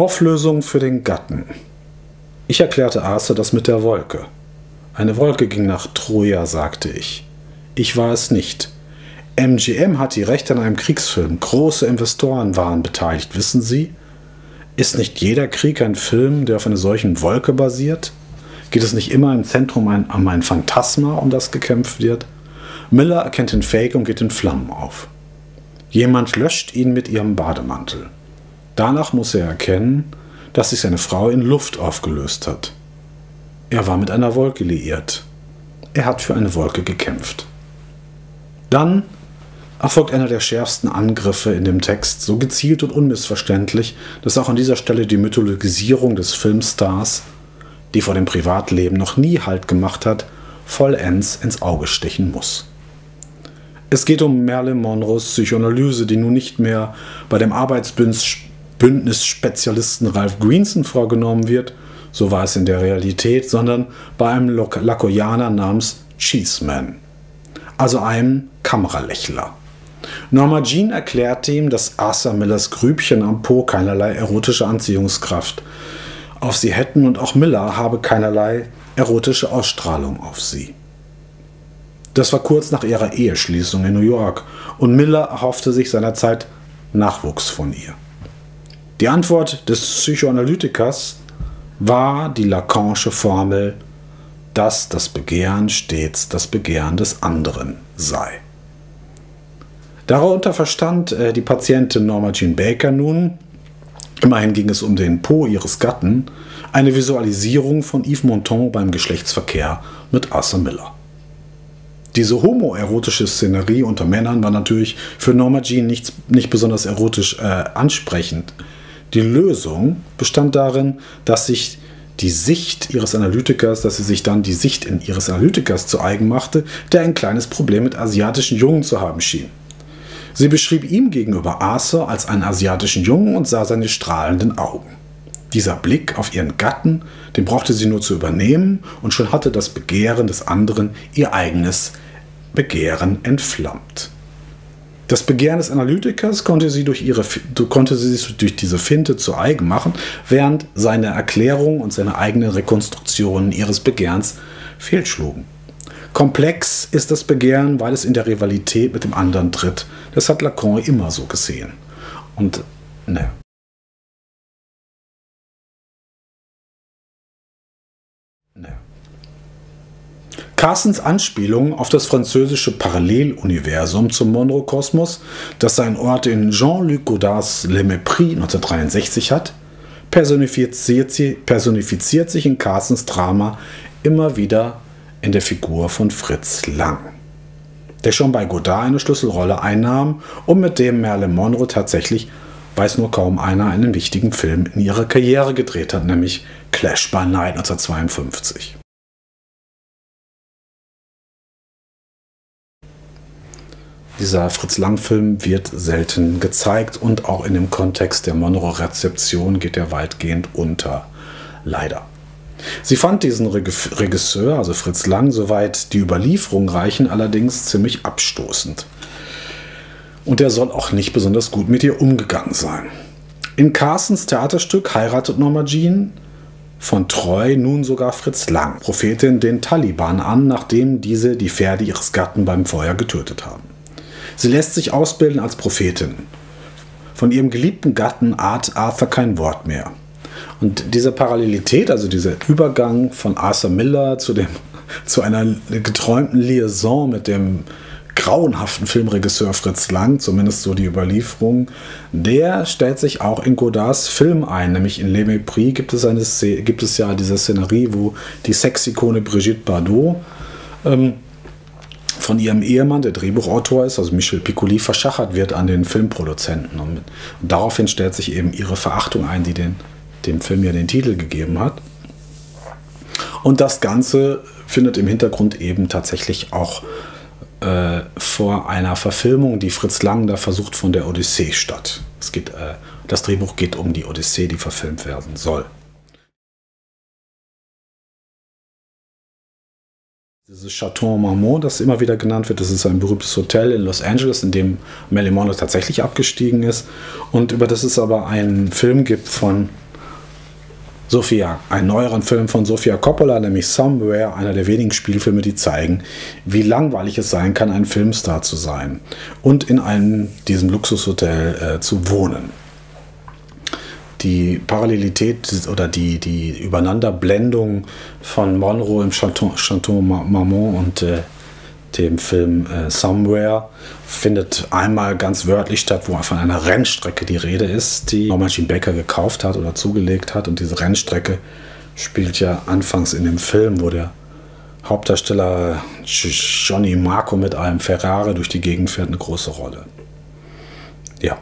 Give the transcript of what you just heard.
Auflösung für den Gatten. Ich erklärte Arthur das mit der Wolke. Eine Wolke ging nach Troja, sagte ich. Ich war es nicht. MGM hat die Rechte an einem Kriegsfilm. Große Investoren waren beteiligt, wissen Sie? Ist nicht jeder Krieg ein Film, der auf einer solchen Wolke basiert? Geht es nicht immer im Zentrum ein, um ein Phantasma, um das gekämpft wird? Miller erkennt den Fake und geht in Flammen auf. Jemand löscht ihn mit ihrem Bademantel. Danach muss er erkennen, dass sich seine Frau in Luft aufgelöst hat. Er war mit einer Wolke liiert. Er hat für eine Wolke gekämpft. Dann erfolgt einer der schärfsten Angriffe in dem Text, so gezielt und unmissverständlich, dass auch an dieser Stelle die Mythologisierung des Filmstars, die vor dem Privatleben noch nie Halt gemacht hat, vollends ins Auge stechen muss. Es geht um Merlin Monroes Psychoanalyse, die nun nicht mehr bei dem Arbeitsbündnis-Spezialisten Ralph Greenson vorgenommen wird, so war es in der Realität, sondern bei einem Lakoyaner namens Cheeseman, also einem Kameralächler. Norma Jean erklärte ihm, dass Arthur Millers Grübchen am Po keinerlei erotische Anziehungskraft auf sie hätten und auch Miller habe keinerlei erotische Ausstrahlung auf sie. Das war kurz nach ihrer Eheschließung in New York und Miller erhoffte sich seinerzeit Nachwuchs von ihr. Die Antwort des Psychoanalytikers war die Lacanische Formel, dass das Begehren stets das Begehren des anderen sei. Darunter verstand äh, die Patientin Norma Jean Baker nun, immerhin ging es um den Po ihres Gatten, eine Visualisierung von Yves Montand beim Geschlechtsverkehr mit Arthur Miller. Diese homoerotische Szenerie unter Männern war natürlich für Norma Jean nicht, nicht besonders erotisch äh, ansprechend. Die Lösung bestand darin, dass sich die Sicht ihres Analytikers, dass sie sich dann die Sicht in ihres Analytikers zu eigen machte, der ein kleines Problem mit asiatischen Jungen zu haben schien. Sie beschrieb ihm gegenüber Arthur als einen asiatischen Jungen und sah seine strahlenden Augen. Dieser Blick auf ihren Gatten, den brauchte sie nur zu übernehmen, und schon hatte das Begehren des anderen ihr eigenes Begehren entflammt. Das Begehren des Analytikers konnte sie, durch ihre, konnte sie durch diese Finte zu eigen machen, während seine Erklärung und seine eigenen Rekonstruktionen ihres Begehrens fehlschlugen. Komplex ist das Begehren, weil es in der Rivalität mit dem anderen tritt. Das hat Lacan immer so gesehen. Und. Ne. Carstens Anspielung auf das französische Paralleluniversum zum Monroe-Kosmos, das seinen Ort in Jean-Luc Godards Le Mépris 1963 hat, personifiziert, personifiziert sich in Carstens Drama immer wieder in der Figur von Fritz Lang, der schon bei Godard eine Schlüsselrolle einnahm und mit dem Merlin Monroe tatsächlich, weiß nur kaum einer, einen wichtigen Film in ihrer Karriere gedreht hat, nämlich Clash by Night 1952. Dieser Fritz Lang-Film wird selten gezeigt und auch in dem Kontext der Monroe-Rezeption geht er weitgehend unter. Leider. Sie fand diesen Regisseur, also Fritz Lang, soweit die Überlieferungen reichen, allerdings ziemlich abstoßend. Und er soll auch nicht besonders gut mit ihr umgegangen sein. In Carstens Theaterstück heiratet Norma Jean von Treu nun sogar Fritz Lang, Prophetin, den Taliban an, nachdem diese die Pferde ihres Gatten beim Feuer getötet haben. Sie lässt sich ausbilden als Prophetin. Von ihrem geliebten Gatten Art Arthur kein Wort mehr. Und diese Parallelität, also dieser Übergang von Arthur Miller zu, dem, zu einer geträumten Liaison mit dem grauenhaften Filmregisseur Fritz Lang, zumindest so die Überlieferung, der stellt sich auch in Godards Film ein, nämlich in Le Mépris gibt es, eine, gibt es ja diese Szenerie, wo die Sexikone Brigitte Bardot ähm, von ihrem Ehemann, der Drehbuchautor ist, also Michel Piccoli, verschachert wird an den Filmproduzenten. Und, daraufhin stellt sich eben ihre Verachtung ein, die den, dem Film ja den Titel gegeben hat. Und das Ganze findet im Hintergrund eben tatsächlich auch äh, vor einer Verfilmung, die Fritz Lang da versucht, von der Odyssee statt. Es geht, äh, das Drehbuch geht um die Odyssee, die verfilmt werden soll. Dieses Chateau Marmont, das immer wieder genannt wird, das ist ein berühmtes Hotel in Los Angeles, in dem Melly Mono tatsächlich abgestiegen ist und über das es aber einen Film gibt von Sophia, einen neueren Film von Sofia Coppola, nämlich Somewhere, einer der wenigen Spielfilme, die zeigen, wie langweilig es sein kann, ein Filmstar zu sein und in einem diesem Luxushotel äh, zu wohnen. Die Parallelität oder die, die Übereinanderblendung von Monroe im Chateau, Chateau Marmont und äh, dem Film äh, Somewhere findet einmal ganz wörtlich statt, wo von einer Rennstrecke die Rede ist, die Norman Jean Baker gekauft hat oder zugelegt hat. Und diese Rennstrecke spielt ja anfangs in dem Film, wo der Hauptdarsteller Johnny Marco mit einem Ferrari durch die Gegend fährt, eine große Rolle. Ja.